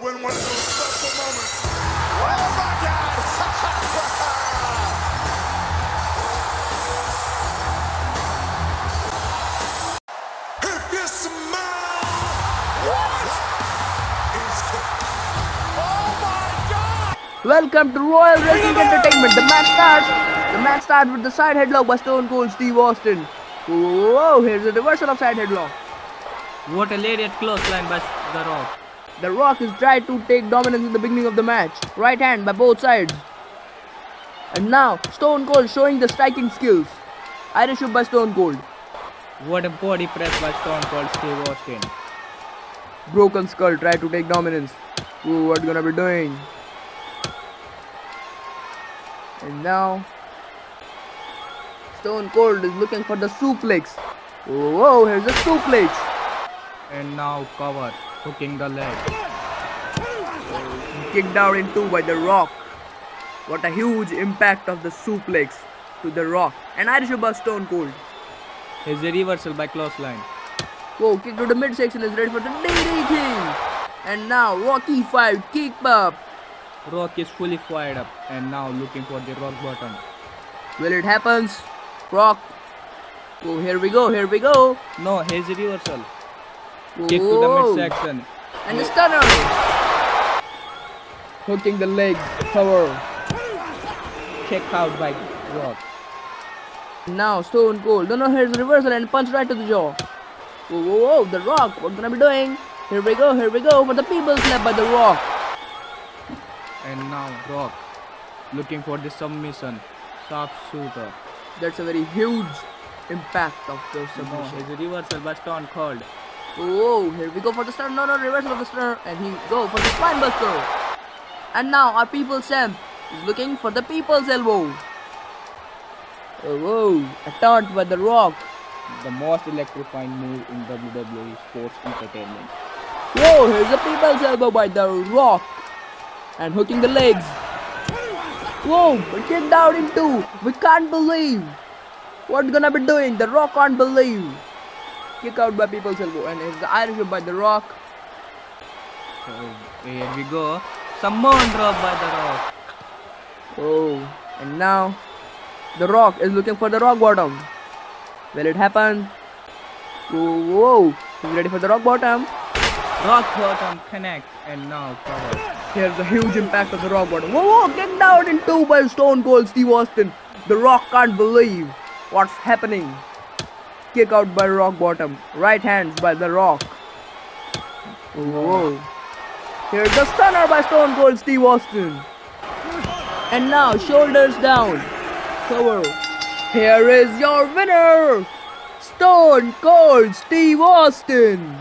when one of those special moments. Oh my God! if you smile, what is Oh my God! Welcome to Royal Wrestling Entertainment. The match starts. The match starts with the side headlock by Stone Cold Steve Austin. Whoa, here's a reversal of side headlock. What a lariat clothesline by The Rock. The Rock is trying to take dominance in the beginning of the match. Right hand by both sides. And now Stone Cold showing the striking skills. Irish whip by Stone Cold. What a body press by Stone Cold Steve Austin. Broken Skull try to take dominance. Ooh, what gonna be doing? And now Stone Cold is looking for the suplex. Whoa, here's the suplex. And now cover, hooking the leg. Kicked out into by The Rock. What a huge impact of the suplex to The Rock. And Irish by Stone Cold. Here's a reversal by clothesline. Whoa, kick to the midsection is ready for the DDT. And now Rocky 5 kick up. Rock is fully fired up and now looking for the rock bottom. Will it happens? Rock. Oh, here we go, here we go. No, here's a reversal. Kick to the midsection. And the stunner. Hooking the leg. Power. Kick out by Rock. Now Stone Cold. No, no, here's reversal and punch right to the jaw. Whoa, whoa, whoa. The Rock. What gonna be doing? Here we go, here we go for the people's lap by The Rock. And now Rock looking for the submission. Sharpshooter. That's a very huge impact of the No, submission. here's a reversal by Stone Cold. Oh, here we go for the stunner. No, no, reversal of the stunner. And he go for the spine buster. And now our people's champ is looking for the people's elbow. Oh, whoa. A taunt by The Rock. The most electrifying move in WWE sports entertainment. Whoa, here's the people's elbow by The Rock. And hooking the legs. Whoa, we out in two. We can't believe. What gonna be doing? The Rock can't believe. Kick out by people's elbow. And it's the Irish whip by The Rock. So here we go. Samoan drop by The Rock. Oh, and now the Rock is looking for the rock bottom. Will it happen? Whoa, whoa. He's ready for the rock bottom. Rock bottom connect and now cover. Here's the huge impact of the rock bottom. Whoa, whoa, kicked out in two by Stone Cold Steve Austin. The Rock can't believe what's happening. Kick out by rock bottom. Right hands by the Rock. Whoa. Here's the stunner by Stone Cold Steve Austin. And now shoulders down. Cover. Here is your winner, Stone Cold Steve Austin.